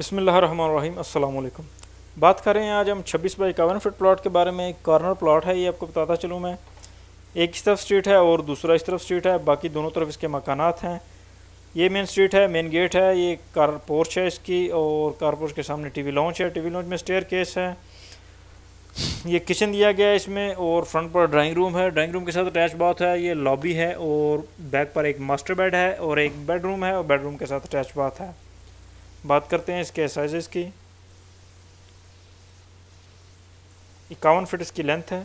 बिसमीम अल्लाम बात करें आज हम 26 बाई इक्यावन फिट प्लॉट के बारे में। एक कॉर्नर प्लॉट है, ये आपको बताता चलूँ मैं। एक इस तरफ़ स्ट्रीट है और दूसरा इस तरफ़ स्ट्रीट है। बाकी दोनों तरफ़ इसके मकान हैं। ये मेन स्ट्रीट है, मेन गेट है, ये कार पोर्च है इसकी और कार पोर्च के सामने टीवी लॉन्च है। टीवी लॉन्च में स्टेयर केस है। ये किचन दिया गया है इसमें और फ्रंट पर ड्राइंग रूम है। ड्राइंग रूम के साथ अटैच बाथ है, ये लॉबी है और बैक पर एक मास्टर बेड है और एक बेडरूम है और बेडरूम के साथ अटैच बाथ है। बात करते हैं इसके साइजेस की। इक्यावन फिट इसकी लेंथ है।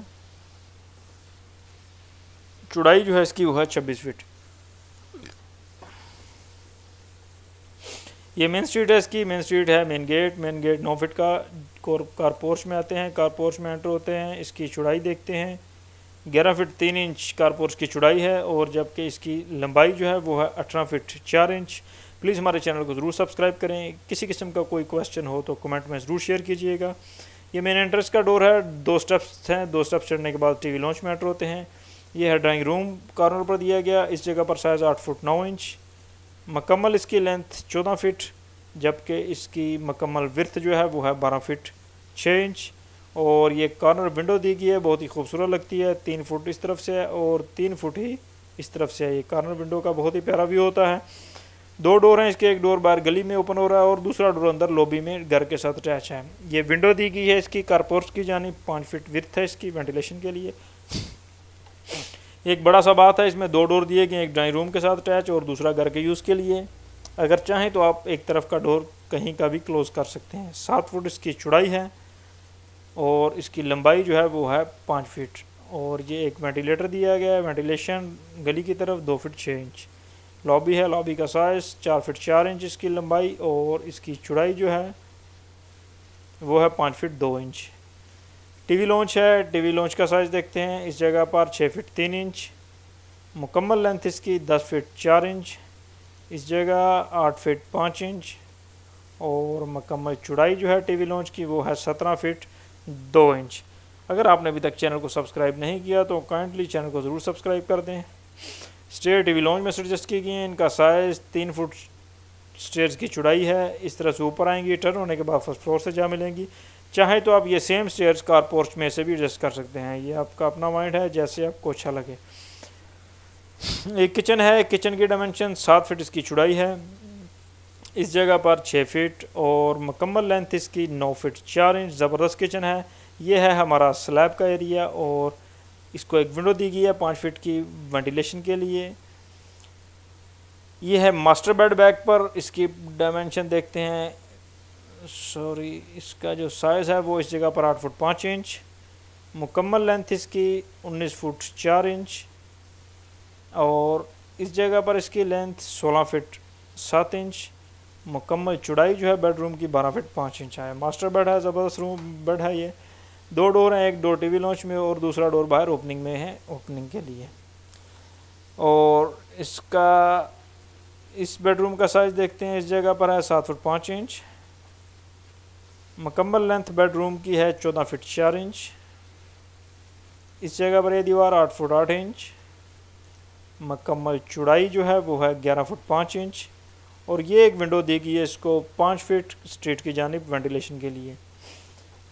चौड़ाई जो है इसकी वो है छब्बीस फिट ये मेन स्ट्रीट है इसकी मेन स्ट्रीट है मेन गेट मेन गेट नौ फिट का कार पोर्च में आते हैं कार पोर्च में एंटर होते हैं, इसकी चौड़ाई देखते हैं। ग्यारह फिट तीन इंच कार पोर्च की चौड़ाई है और जबकि इसकी लंबाई जो है वो है अठारह फिट चार इंच प्लीज़ हमारे चैनल को ज़रूर सब्सक्राइब करें। किसी किस्म का कोई क्वेश्चन हो तो कमेंट में ज़रूर शेयर कीजिएगा। ये मेन एंट्रेंस का डोर है। दो स्टेप्स हैं। दो स्टेप्स चढ़ने के बाद टीवी लॉन्च में एंटर होते हैं। ये है ड्राइंग रूम कॉर्नर पर दिया गया। इस जगह पर साइज़ आठ फुट नौ इंच मकम्मल इसकी लेंथ चौदह फिट जबकि इसकी मकम्मल विर्थ जो है, वो है बारह फिट छः इंच और ये कॉर्नर विंडो दी गई है। बहुत ही खूबसूरत लगती है। तीन फुट इस तरफ़ से है और तीन फुट ही इस तरफ़ से है। ये कॉर्नर विंडो का बहुत ही प्यारा व्यू होता है। दो डोर हैं, इसके एक डोर बाहर गली में ओपन हो रहा है और दूसरा डोर अंदर लॉबी में घर के साथ अटैच है। ये विंडो दी गई है इसकी कारपोर्स की जानी, पाँच फीट विर्थ है इसकी वेंटिलेशन के लिए। एक बड़ा सा बात है, इसमें दो डोर दिए गए एक ड्राइंग रूम के साथ अटैच और दूसरा घर के यूज़ के लिए। अगर चाहें तो आप एक तरफ़ का डोर कहीं का भी क्लोज़ कर सकते हैं। सात फुट इसकी चौड़ाई है और इसकी लंबाई जो है वो है पाँच फीट। और ये एक वेंटिलेटर दिया गया है वेंटिलेशन गली की तरफ़ दो फिट छः इंच। लॉबी है, लॉबी का साइज़ चार फिट चार इंच, इसकी लंबाई और इसकी चौड़ाई जो है, वो है पाँच फिट दो इंच। टीवी लॉन्च है, टीवी लॉन्च का साइज़ देखते हैं, इस जगह पर छः फिट तीन इंच, मुकम्मल लेंथ इसकी दस फिट चार इंच, इस जगह आठ फिट पाँच इंच, और मकम्मल चौड़ाई जो है टीवी लॉन्च की, वो है सत्रह फिट दो इंच। अगर आपने अभी तक चैनल को सब्सक्राइब नहीं किया तो काइंडली चैनल को ज़रूर सब्सक्राइब कर दें। स्टेयर टीवी लॉन्च में सजेस्ट की गई हैं। इनका साइज़ तीन फुट स्टेयर्स की चौड़ाई है। इस तरह से ऊपर आएँगी टर्न होने के बाद फ़र्स्ट फ्लोर से जा मिलेंगी। चाहे तो आप ये सेम स्टेयर्स कार पोर्च में से भी एडजस्ट कर सकते हैं। ये आपका अपना माइंड है, जैसे आपको अच्छा लगे। एक किचन है। किचन की डायमेंशन सात फिट इसकी चौड़ाई है। इस जगह पर छः फिट और मुकम्मल लेंथ इसकी नौ फिट चार इंच ज़बरदस्त किचन है। ये है हमारा स्लैब का एरिया और इसको एक विंडो दी गई है पाँच फीट की वेंटिलेशन के लिए। ये है मास्टर बेड बैग पर, इसकी डायमेंशन देखते हैं। सॉरी इसका जो साइज़ है वो इस जगह पर आठ फुट पाँच इंच मुकम्मल लेंथ इसकी उन्नीस फुट चार इंच और इस जगह पर इसकी लेंथ सोलह फिट सात इंच मुकम्मल चौड़ाई जो है बेडरूम की बारह फिट पाँच इंच है। मास्टर बेड है, ज़बरदस्त रूम बेड है ये। दो डोर हैं, एक डोर टीवी लॉन्च में और दूसरा डोर बाहर ओपनिंग में है, ओपनिंग के लिए। और इसका, इस बेडरूम का साइज़ देखते हैं, इस जगह पर है सात फुट पाँच इंच। मकम्मल लेंथ बेडरूम की है चौदह फिट चार इंच। इस जगह पर ये दीवार आठ फुट आठ इंच। मकम्मल चौड़ाई जो है वो है ग्यारह फुट पाँच इंच। और ये एक विंडो दी गई है इसको पाँच फीट स्ट्रीट की जानब वेंटिलेशन के लिए।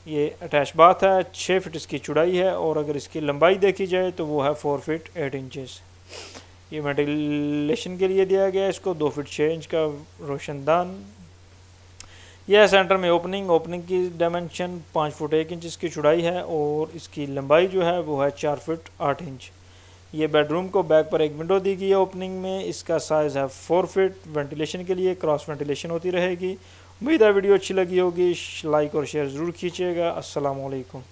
ये अटैच बात है छः फिट इसकी चौड़ाई है और अगर इसकी लंबाई देखी जाए तो वो है फोर फिट एट इंचेस ये वेंटिलेशन के लिए दिया गया है, इसको दो फिट छः इंच का रोशनदान. यह है सेंटर में ओपनिंग ओपनिंग की डायमेंशन पाँच फुट एक इंच इसकी चौड़ाई है और इसकी लंबाई जो है वो है चार फिट आठ इंच ये बेडरूम को बैक पर एक विंडो दी गई है ओपनिंग में, इसका साइज़ है फोर फिट वेंटिलेशन के लिए क्रॉस वेंटिलेशन होती रहेगी उम्मीद है वीडियो अच्छी लगी होगी। लाइक और शेयर ज़रूर कीजिएगा। अस्सलाम वालेकुम